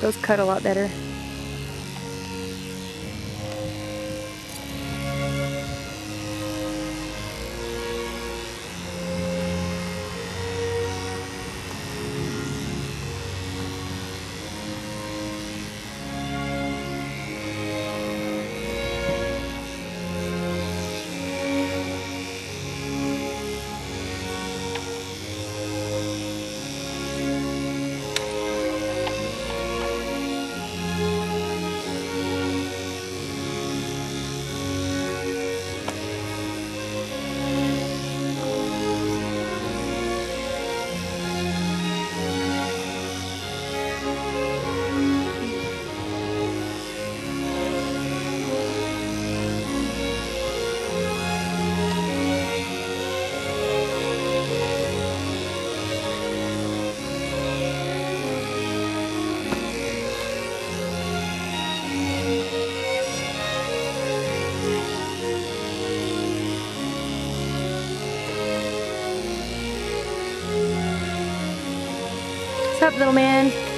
Those cut a lot better. Up, little man?